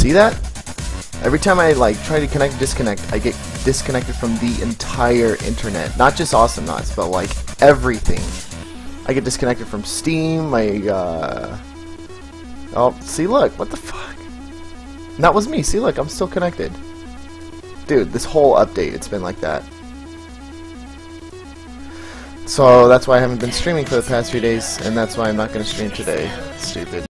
see that? Every time I like try to connect disconnect, I get disconnected from the entire internet. Not just Awesomenauts, but like everything. I get disconnected from Steam, my uh Oh, see look, what the fuck? That was me, see look, I'm still connected. Dude, this whole update, it's been like that. So that's why I haven't been streaming for the past few days, and that's why I'm not going to stream today. Stupid.